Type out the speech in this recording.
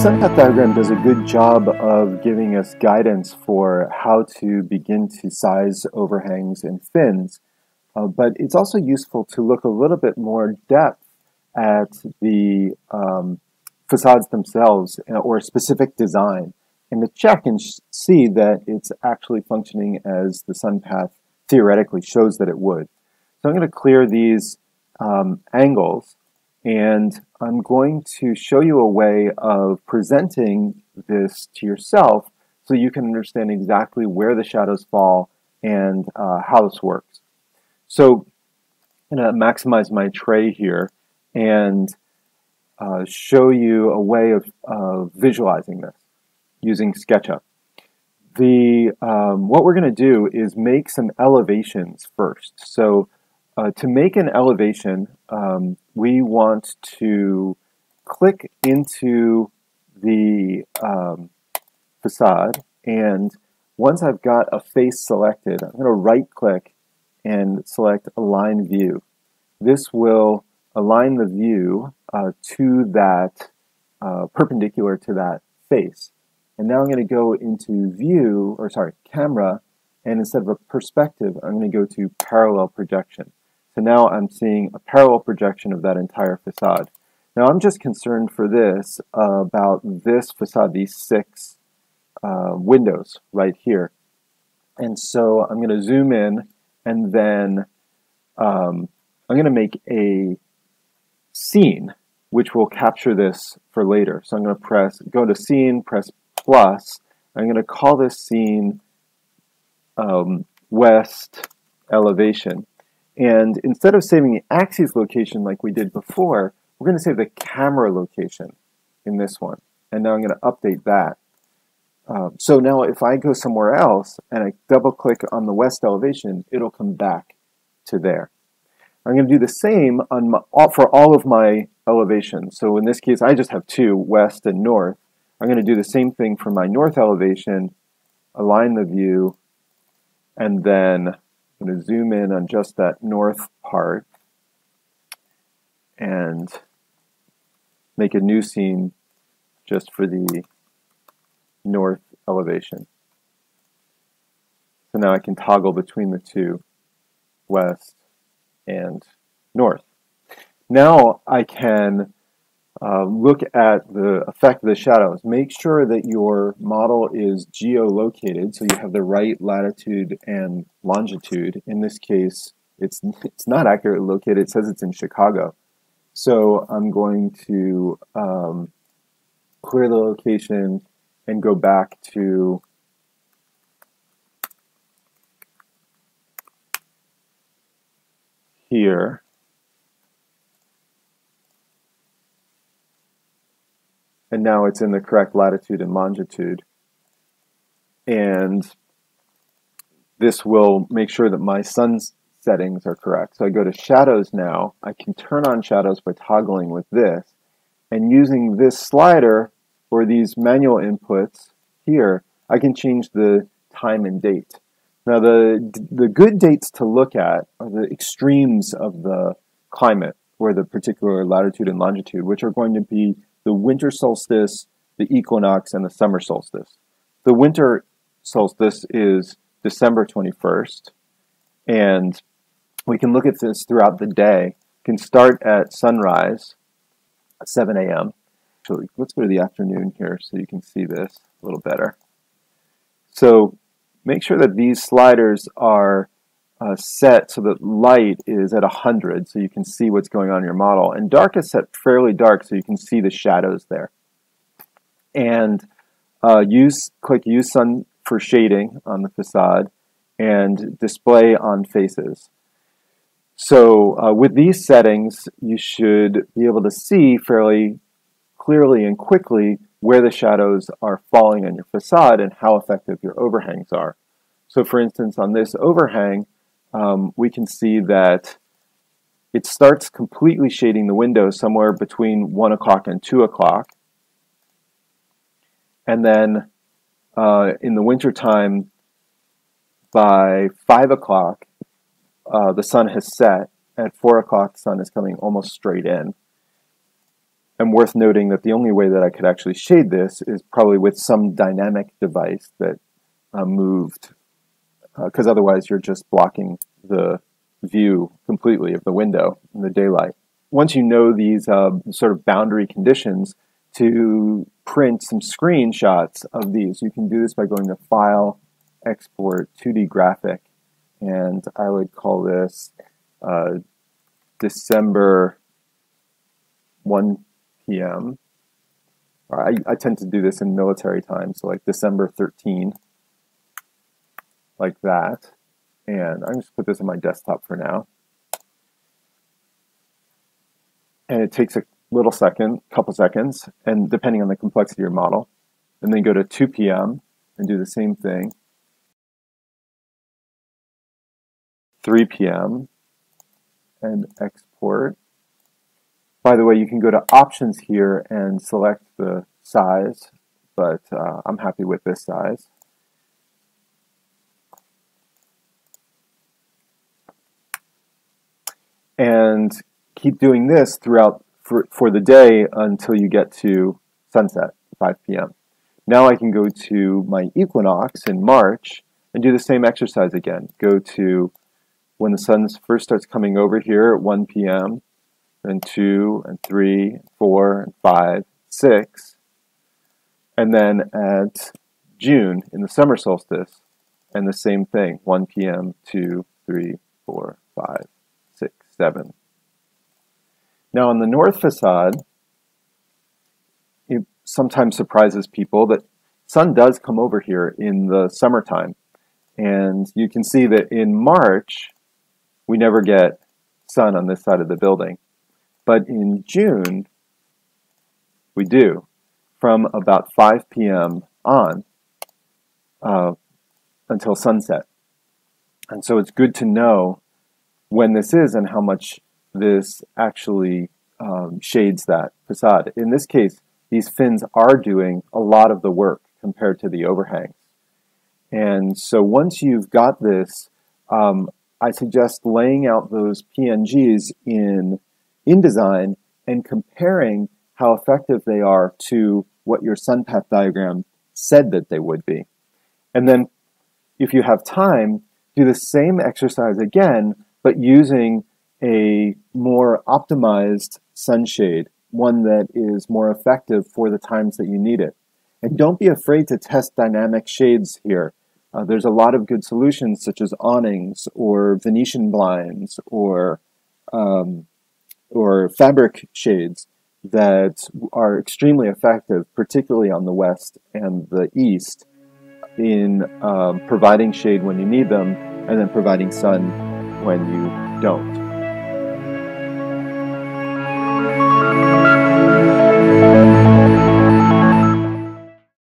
sun path diagram does a good job of giving us guidance for how to begin to size overhangs and fins, uh, but it's also useful to look a little bit more depth at the um, facades themselves uh, or specific design and to check and see that it's actually functioning as the sun path theoretically shows that it would. So I'm going to clear these um, angles and I'm going to show you a way of presenting this to yourself so you can understand exactly where the shadows fall and uh, how this works. So I'm going to maximize my tray here and uh, show you a way of visualizing this using SketchUp. The, um, what we're going to do is make some elevations first. So uh, to make an elevation, um, we want to click into the um, facade and once I've got a face selected, I'm going to right click and select align view. This will align the view uh, to that, uh, perpendicular to that face. And now I'm going to go into view, or sorry, camera, and instead of a perspective, I'm going to go to parallel projection. So now I'm seeing a parallel projection of that entire facade. Now I'm just concerned for this uh, about this facade, these six uh, windows right here. And so I'm going to zoom in and then um, I'm going to make a scene which will capture this for later. So I'm going to press, go to scene, press plus. I'm going to call this scene um, west elevation. And instead of saving the axis location like we did before, we're going to save the camera location in this one. And now I'm going to update that. Um, so now if I go somewhere else and I double click on the west elevation, it'll come back to there. I'm going to do the same on my, for all of my elevations. So in this case, I just have two, west and north. I'm going to do the same thing for my north elevation, align the view, and then I'm going to zoom in on just that north part and make a new scene just for the north elevation. So now I can toggle between the two, west and north. Now I can uh, look at the effect of the shadows. Make sure that your model is geolocated, so you have the right latitude and longitude. In this case, it's, it's not accurately located. It says it's in Chicago. So I'm going to um, clear the location and go back to here. And now it's in the correct latitude and longitude. And this will make sure that my sun's settings are correct. So I go to shadows now. I can turn on shadows by toggling with this. And using this slider or these manual inputs here, I can change the time and date. Now the, the good dates to look at are the extremes of the climate or the particular latitude and longitude, which are going to be the winter solstice, the equinox, and the summer solstice. The winter solstice is December 21st, and we can look at this throughout the day. We can start at sunrise at 7 a.m. So let's go to the afternoon here so you can see this a little better. So make sure that these sliders are uh, set so that light is at 100 so you can see what's going on in your model. And dark is set fairly dark so you can see the shadows there. And uh, use click Use Sun for shading on the facade and display on faces. So uh, with these settings, you should be able to see fairly clearly and quickly where the shadows are falling on your facade and how effective your overhangs are. So for instance, on this overhang, um, we can see that it starts completely shading the window somewhere between 1 o'clock and 2 o'clock. And then uh, in the wintertime, by 5 o'clock, uh, the sun has set. At 4 o'clock, the sun is coming almost straight in. And worth noting that the only way that I could actually shade this is probably with some dynamic device that uh, moved, because uh, otherwise you're just blocking the view completely of the window in the daylight. Once you know these uh, sort of boundary conditions, to print some screenshots of these, you can do this by going to File, Export, 2D Graphic, and I would call this uh, December 1 p.m. I, I tend to do this in military time, so like December 13, like that. And I'm just put this on my desktop for now. And it takes a little second, couple seconds, and depending on the complexity of your model. And then go to 2 p.m. and do the same thing. 3 p.m. and export. By the way, you can go to options here and select the size, but uh, I'm happy with this size. And keep doing this throughout for, for the day until you get to sunset, 5 p.m. Now I can go to my equinox in March and do the same exercise again. Go to when the sun first starts coming over here at 1 p.m., and 2, and 3, 4, and 5, 6. And then at June in the summer solstice, and the same thing 1 p.m., 2, 3, 4, 5, 6, 7. Now on the north facade, it sometimes surprises people that sun does come over here in the summertime. And you can see that in March, we never get sun on this side of the building. But in June, we do, from about 5 p.m. on uh, until sunset. And so it's good to know when this is and how much this actually um, shades that facade. In this case, these fins are doing a lot of the work compared to the overhangs. And so once you've got this, um, I suggest laying out those PNGs in InDesign and comparing how effective they are to what your sun path diagram said that they would be. And then if you have time, do the same exercise again, but using a more optimized sunshade, one that is more effective for the times that you need it. And don't be afraid to test dynamic shades here. Uh, there's a lot of good solutions such as awnings or Venetian blinds or um, or fabric shades that are extremely effective, particularly on the west and the east, in um, providing shade when you need them and then providing sun when you don't.